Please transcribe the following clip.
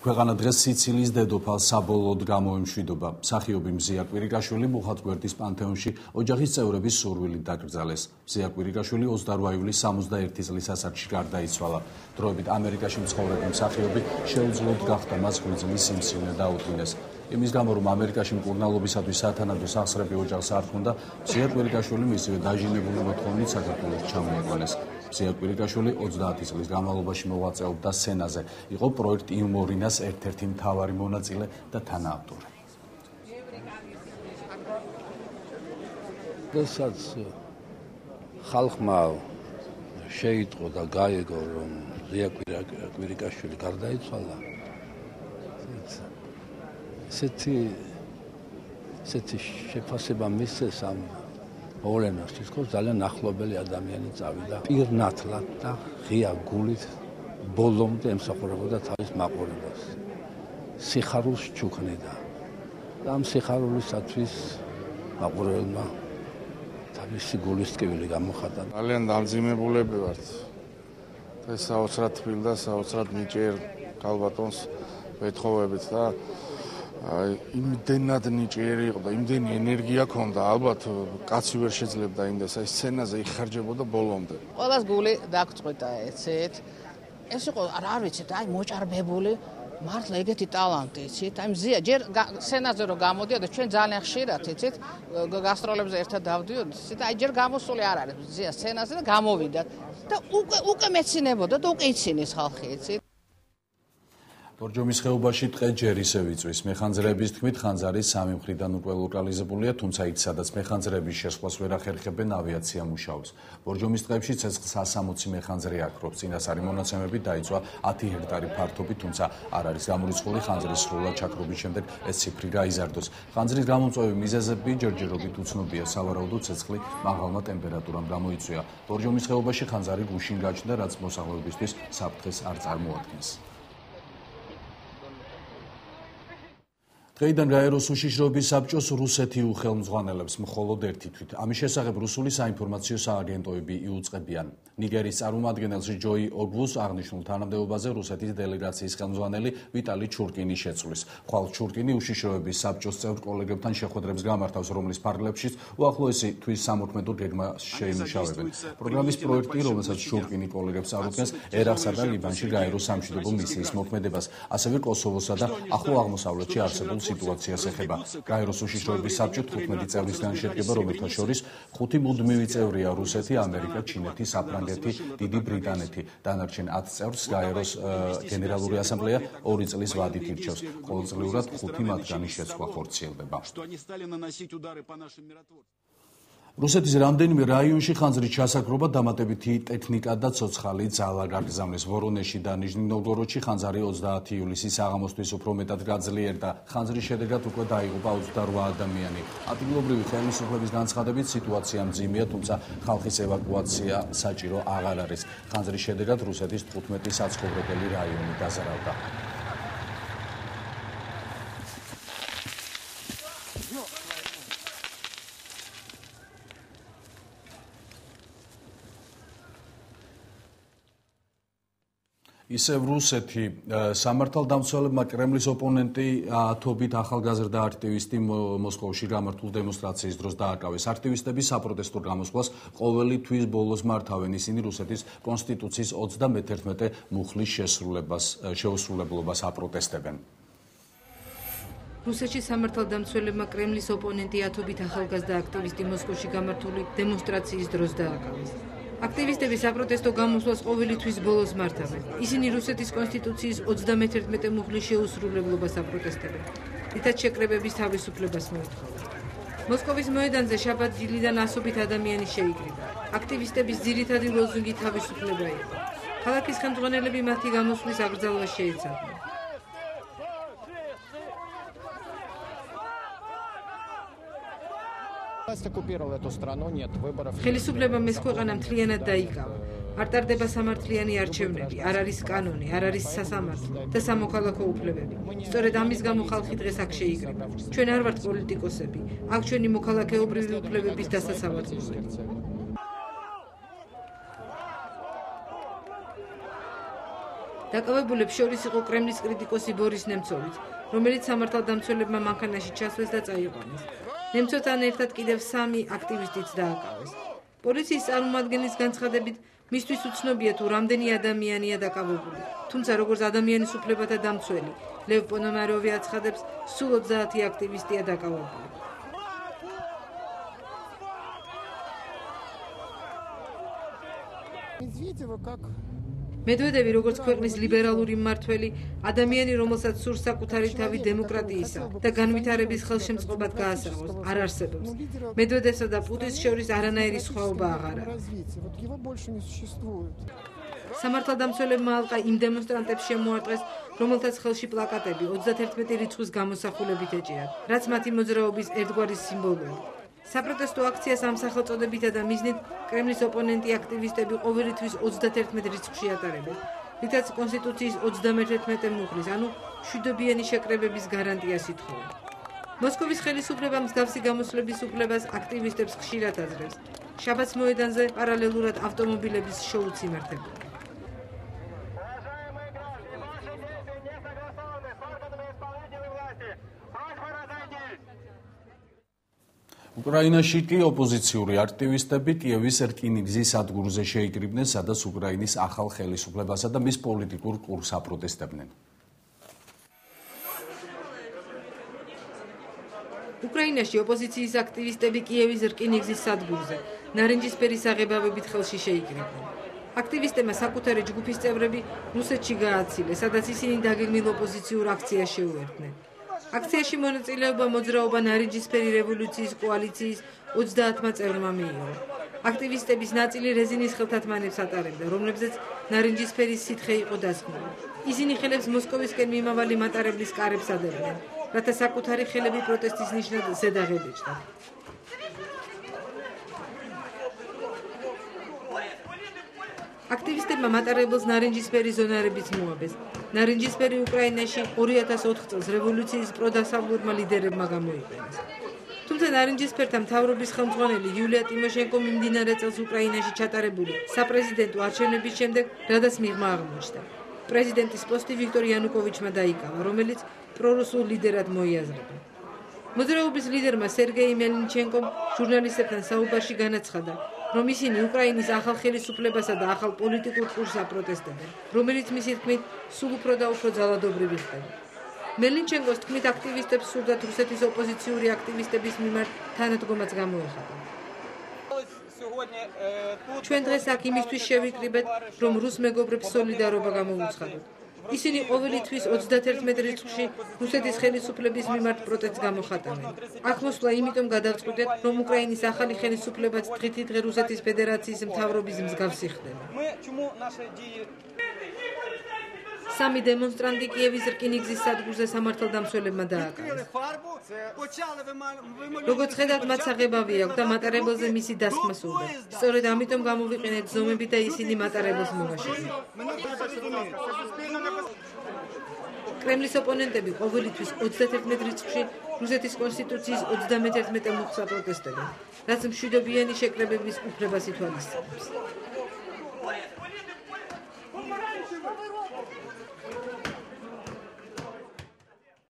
ქვეყანა დღეს სიცილის დედოფალ საბოლოოდ გამოემშვიდობა. მსახიობი მზია კვირიკაშვილი მუხათგვერდის პანთეონში ოჯახის წევრების სურვილით დაკრძალეს. მზია კვირიკაშვილი 28 ივლისს 61 წლის ასაკში გარდაიცვალა. დროებით ამერიკაში მცხოვრები მსახიობი შეუძლოდ გახდა მას ღვიძლის სიმსივნე დაუდგინეს. იმის გამო რომ ამერიკაში მკურნალობისათვის სათანადო სახსრები ოჯახს არ ჰქონდა, მზია კვირიკაშვილი მისივე დაჟინებული მოთხოვნით საქართველოს ჩამოიყვანეს. ზია კვირიკაშვილი 30 წლის განმავლობაში მოღვაწეობდა სცენაზე. იყო პროექტ იუმორინას ერთ-ერთი მთავარი მონაწილე და თანაავტორი. დღესაც ხალხმა შეიტყო და გაიგო რომ ზია კვირიკაშვილი გარდაიცვალა. ესეთი ესეთი შეფასება მისცეს ამ მოვლენას თითქოს ძალიან ახლობელი ადამიანი წავიდა. პირნათლად და ღია გულით ბოლომდე ემსახურებოდა თავის მაყურებელს. სიხარულს ჩუქნიდა. და ამ სიხარულისათვის მაყურებელმა თავისი გულის ტკივილი გამოხატა. ძალიან დამძიმებულები ვართ. ეს საოცრად თბილ და საოცრად მიჭერ კალბატონს ვეთხოვებით და იმდენად ნიჭიერი იყო და იმდენი ენერგია ქონდა. ალბათ კაცი ვერ შეძლებდა იმდეს აი სცენაზე იხარჯებოდა ბოლომდე. ყოველას გული დაგწყვეტა ეცეთ. ეს იყო არ ვიცით აი მოჭარბებული მართლა ეგეთი ტალანტი იცით აი მზია ჯერ სცენაზე რო გამოდია და ჩვენ ძალიან ხშირად იცით გასტროლებზე ერთად დავდიოდით იცით აი ჯერ გამოსული არ არის მზია სცენაზე და გამოვიდა. და უკვე უკვე მეცინებოდა და უკვე ცინის ხალხი იცით ბორჯომის ხეობაში ტყე ჯერ ისე ვიწვის. მეხანძრების თქმით, ხანძარი სამი მხრიდან უკვე ლოკალიზებულია, თუმცა იქ სადაც მეხანძრების შესვლას ვერ ახერხებენ, ავიაცია მუშაობს. ბორჯომის ტყეებში ცეცხლს 160 მეხანძრი აქრობს. წინასარი მონაცემები დაიწვა 10 ჰექტარი ფართობით, თუმცა არ არის გამორიცხული ხანძრის სრულად ჩაქრობის შემდეგ ეს ციფრი გაიზარდოს. ხანძრის გამომწვევი მიზეზები ჯერჯერობით უცნობია, სავარაუდოდ ცეცხლი მაღალმა ტემპერატურამ გამოიწვია. ბორჯომის ხეობაში ხანძარი გუშინ გაჩნდა, რაც მოსახლეობისთვის საფრთხეს არ წარმოადგენს. დღეიდან გაეროს უშიშროების საბჭოს რუსეთი უხელმძღვანელებს მხოლოდ ერთი თვით. ამის შესახებ რუსული საინფორმაციო სააგენტოები იუწყებიან. ნიგერის წარმომადგენელს ჯოი ოგბუს აღნიშნულ თანამდებობაზე რუსეთის დელეგაციის ხელმძღვანელი ვიტალი ჩურკინი შეცვლის. ხვალ ჩურკინი უშიშროების საბჭოს წევრ კოლეგებთან შეხვედრებს გამართავს, რომლის პარლამენტშიც უახლოესი თვის სამოქმედო გეგმა შეიმუშავებენ. პროგრამის პროექტი, რომელსაც ჩურკინი კოლეგებს წარუდგენს, ერახსა და ლიბანში გაეროს სამშვიდობო მისიის მოქმედებას, ასევე კოსოვოსა და ახლო აღმოსავლეთში არსებულ სიტუაციას ეხება. გაეროს უშიშროების საბჭო 15 წევრისგან შედგება, რომელთა შორის ხუთი მუდმივი წევრია რუსეთი, ამერიკა, ჩინეთი, საფრანგეთი, დიდი ბრიტანეთი. დანარჩენ 10 წევრს გაეროს გენერალური ასამბლეა ორი წლის ვადით ირჩევს. ყოველწლიურად ხუთი მათგანი შეცვლა ხორციელდება. რუსეთის რამდენიმე რაიონში ხანძრის ჩასაგრობა დამატებითი ტექნიკა და ცოცხალი ძალა გაგზავნეს. ვორონეში და ნიჟნი-ნოვგოროდში ხანძარი 30 ივლისის საღამოსთვის უფრო მეტად გაძლიერდა. ხანძრის შედეგად უკვე დაიღუპა 28 ადამიანი. ადგილობრივი ხელისუფლების განცხადებით სიტუაცია მძიმეა თუმცა ხალხის ევაკუაცია საჭირო აღარ არის. ხანძრის შედეგად რუსეთის 15 საცხოვრებელი რაიონი დაზარალდა ისევ რუსეთი სამართალდამცველებმა კრემლის ოპონენტი ათობით ახალგაზრდა აქტივისტი მოსკოვში გამართულ დემონსტრაციის დროს დააკავეს. აქტივისტები საპროტესტო გამოსვლას ყოველი თვის ბოლოს მართავენ. ისინი რუსეთის კონსტიტუციის 31 მუხლის შესრულებას შეუსრულებლობას აპროტესტებენ. რუსეთში სამართალდამცველებმა კრემლის ოპონენტი ათობით ახალგაზრდა აქტივისტი მოსკოვში გამართული დემონსტრაციის დროს დააკავეს. აქტივისტები საპროტესტო გამოსვლას ყოველი თვის ბოლოს მართავენ. ისინი რუსეთის კონსტიტუციის 31 მუხლის შეუსრულებლობას აპროტესტებენ. თითქოს შეკრებების თავისუფლებას მოითხოვენ. მოსკოვის მოედანზე შაბათ-დილიდან ასობით ადამიანი შეიკრიბა. აქტივისტების ძირითადი ლოზუნგი თავისუფლება იყო. ქალაქის ხელმძღვანელები მათი გამოსვლის აკრძალვას შეეცადნენ. ხელისუფლებამ ეს ქვეყანა მთლიანად დაიკავა. არ ტარდება სამართლიანი არჩევნები, არ არის კანონი, არ არის სასამართლო და სამოქალაქო უფლებები. სწორედ ამის გამო ხალხი დღეს აქ შეიკრიბა. ჩვენ არ ვართ პოლიტიკოსები, აქ ჩვენი მოქალაქეობრივი უფლებების დასასავარზია. დაკავებულებს შორის იყო კრემლის კრიტიკოსი ბორის ნემცოვიც, რომელიც სამართალდამცველებმა მანქანაში ჩასვეს და წაიყვანეს. ნემცოვთან ერთად კიდევ სამი აქტივისტიც დააკავეს. პოლიციის წარმომადგენლის განცხადებით, მისთვის უცნობია თუ რამდენი ადამიანია დაკავებული. თუმცა როგორც ადამიანის უფლებათა დამცველი, ლევ პონომაროვი აცხადებს, სულ 30 აქტივისტია დაკავებული. Медведева как მედვედევი როგორც ქვეყნის ლიბერალური მმართველი, ადამიანი, რომელსაც სურს საკუთარი თავი დემოკრატიისა და განვითარების ხელშემწყობად გაასაღოს, არ არსებობს. მედვედევსა და პუტინს შორის არანაირი სხვაობა აღარ არის. სამართალდამცველებმა ალყა იმ დემონსტრანტებს შემოარტყეს, რომელთაც ხელში პლაკატები 31 რიცხვის გამოსახულებით ეჭირათ, რაც მათი მოძრაობის ერთგვარი სიმბოლოა. საპროტესტო აქციას ამ სახელწოდებითა და მიზნით კრემლის ოპონენტი აქტივისტები ყოველი თვის 31 რიცხვში ატარებენ. რითაც კონსტიტუციის 31 მუხლის, ანუ შვიდობიანი შეკრებების გარანტიას ითხოვენ. მოსკოვის ხელისუფლება მსგავსი გამოსვლების უფლებას აქტივისტებს ხშირად აძლევს. შაბათს მოედანზე პარალელურად ავტომობილების შოუც იმართებოდა. უკრაინაში კი ოპოზიციური აქტივისტები კიევის რკინიგზის სადგურზე შეიკრიბნენ, სადაც უკრაინის ახალ ხელისუფლებასა და მის პოლიტიკურ კურსს აპროტესტებდნენ. უკრაინაში ოპოზიციის აქტივისტები კიევის რკინიგზის სადგურზე ნარინჯისფერი საღებავებით ხელში შეიკრიბნენ. აქტივისტებმა საკუთარი ჯგუფის წევრები რუსეთში გააცილეს, სადაც ისინი დაგეგმილ ოპოზიციურ აქციას შეუერთდნენ. აქციაში მონაწილეობა მოძრაობა ნარიჯისფერი რევოლუციის კოალიციის 30-მა წევრმა მიიღო. აქტივისტების ნაწილი რეზინის ხელთათმანებს ატარებდა, რომლებზეც ნარინჯისფერი სითხე იყო დასხმული. ისინი ხელებს მოსკოვისკენ მიმავალი მატარებლის კარებს ადებდნენ, რათა საკუთარი ხელები პროტესტის ნიშნად ზედაღებიჭდათ. აქტივისტებმა მატარებელს ნარინჯისფერი ზონარებიც მოაბეს. ნარინჯისფერი უკრაინაში 2004 წელს რევოლუციის პროდასავლურმა ლიდერებმა გამოიყენეს. თუმცა ნარინჯისფერთა მთავრობის ხელმძღვანელი იულია ტიმოშენკო მიმდინარე წელს უკრაინაში ჩატარებული საპრეზიდენტო არჩევნების შემდეგ რადას მიღმა აღმოჩნდა. პრეზიდენტის პოსტი ვიქტორ იანუკოვიჩმა დაიკავა, რომელიც პრორუსულ ლიდერად მოიაზრება. მოძრაობის ლიდერმა სერგეი მელინჩენკომ ჟურნალისტებთან საუბარში განაცხადა, რომ ისინი უკრაინის ახალ ხელისუფლებასა და ახალ პოლიტიკურ კურსს აპროტესტებენ, რომელიც მისი თქმით სულ უფრო და უფრო ძალადობრივი ხდება. მელინჩენკოს თქმით აქტივისტებს სურდათ რუსეთის ოპოზიციური აქტივისტების მიმართ თანადგომაც გამოეხატა. ჩვენ დღეს აქ იმისთვის შევიკრიბეთ, რომ რუს მეგობრებს სოლიდარობა გამოვუცხადოთ. ისინი ყოველი თვის 31 რიცხვში რუსეთის ხელისუფლების მიმართ პროტესტს გამოხატავენ. აქ მოსვლა იმიტომ გადავწყვიტეთ, რომ უკრაინის ახალი ხელისუფლებაც დღითიდღე რუსეთის ფედერაციის მთავრობის მსგავსი ხდება. სამი დემონსტრანტი კიევის რკინიგზის სადგურზე სამართალდამცველებმა დააკავეს. როგორც ხედავთ, მათ საღებავი აქვს და მატარებელზე მისი დასხმა სურდა. სწორედ ამიტომ გამოვიყენეთ ზომები და ისინი მატარებელს მოვაშორეთ. კრემლის ოპონენტები ყოველთვის 31 რიცხვში რუსეთის კონსტიტუციის 31 მუხლს აპროტესტებენ, რაც მშვიდობიანი შეკრებების უფლებას ითვალისწინებს.